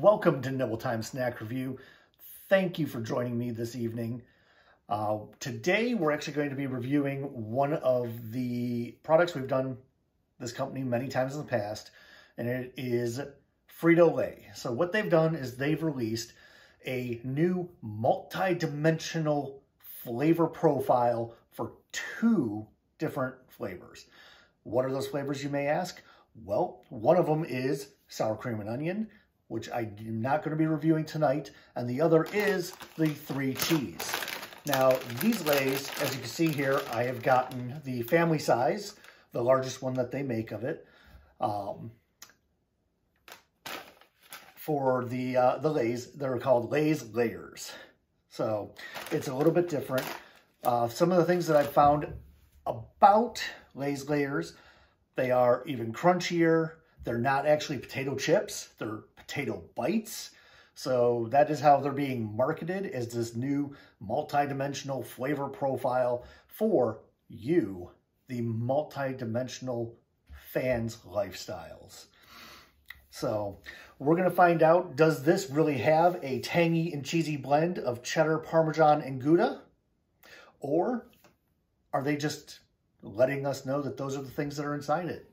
welcome to Nibble Time Snack Review. Thank you for joining me this evening. Uh, today, we're actually going to be reviewing one of the products we've done this company many times in the past, and it is Frito-Lay. So what they've done is they've released a new multi-dimensional flavor profile for two different flavors. What are those flavors, you may ask? Well, one of them is sour cream and onion, which I'm not going to be reviewing tonight, and the other is the three cheese. Now, these Lays, as you can see here, I have gotten the family size, the largest one that they make of it. Um, for the uh, the Lays, they're called Lay's Layers. So it's a little bit different. Uh, some of the things that I found about Lay's Layers, they are even crunchier. They're not actually potato chips. They're potato bites. So that is how they're being marketed as this new multi-dimensional flavor profile for you, the multi-dimensional fans' lifestyles. So we're going to find out, does this really have a tangy and cheesy blend of cheddar, Parmesan, and Gouda? Or are they just letting us know that those are the things that are inside it?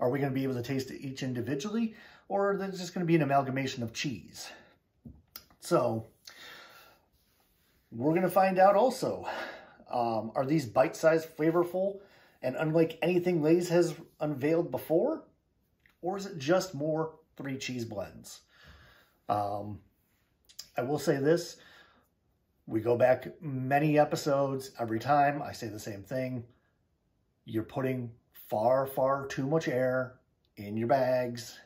Are we going to be able to taste it each individually? Or it just going to be an amalgamation of cheese? So we're going to find out also. Um, are these bite-sized, flavorful, and unlike anything Lay's has unveiled before? Or is it just more three cheese blends? Um, I will say this. We go back many episodes. Every time I say the same thing. You're putting far, far too much air in your bags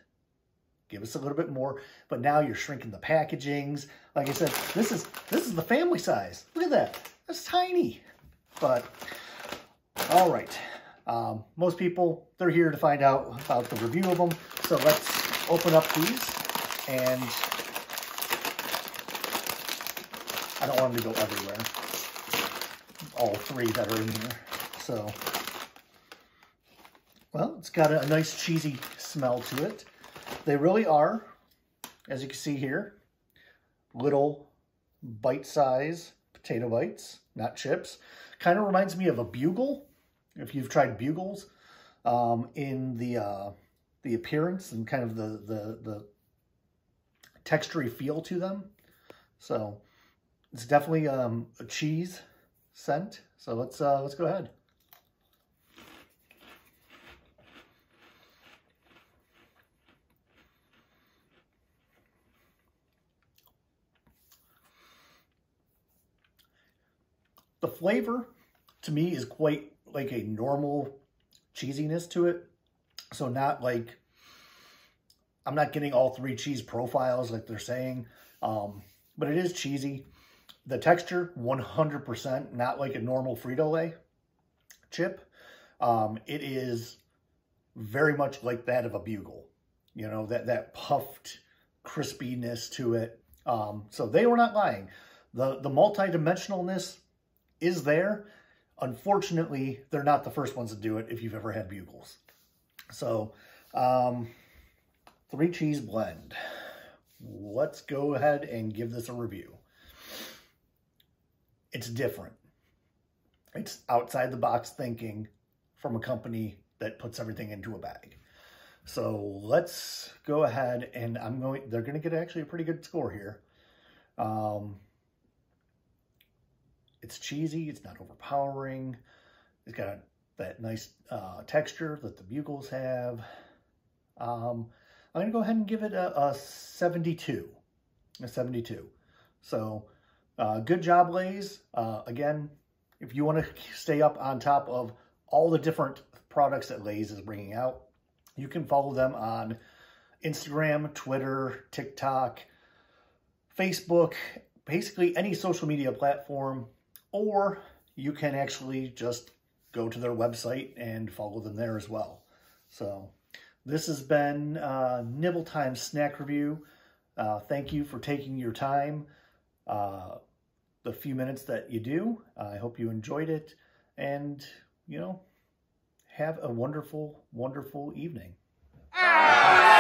give us a little bit more. But now you're shrinking the packagings. Like I said, this is this is the family size. Look at that. That's tiny. But all right. Um, most people, they're here to find out about the review of them. So let's open up these and I don't want them to go everywhere. All three that are in here. So, well, it's got a, a nice cheesy smell to it. They really are, as you can see here, little bite-size potato bites, not chips. Kind of reminds me of a bugle, if you've tried bugles, um, in the uh, the appearance and kind of the the the textury feel to them. So it's definitely um, a cheese scent. So let's uh, let's go ahead. The flavor, to me, is quite like a normal cheesiness to it. So not like, I'm not getting all three cheese profiles like they're saying, um, but it is cheesy. The texture, 100%, not like a normal Frito-Lay chip. Um, it is very much like that of a Bugle. You know, that, that puffed crispiness to it. Um, so they were not lying. The, the multi-dimensionalness is there. Unfortunately, they're not the first ones to do it if you've ever had bugles. So, um, three cheese blend. Let's go ahead and give this a review. It's different. It's outside the box thinking from a company that puts everything into a bag. So let's go ahead and I'm going, they're going to get actually a pretty good score here. Um, it's cheesy. It's not overpowering. It's got that nice uh, texture that the Bugles have. Um, I'm to go ahead and give it a, a 72. A 72. So, uh, good job, Lays. Uh, again, if you want to stay up on top of all the different products that Lays is bringing out, you can follow them on Instagram, Twitter, TikTok, Facebook, basically any social media platform or you can actually just go to their website and follow them there as well. So this has been uh, Nibble Time Snack Review. Uh, thank you for taking your time, uh, the few minutes that you do. I hope you enjoyed it and, you know, have a wonderful, wonderful evening. Ah!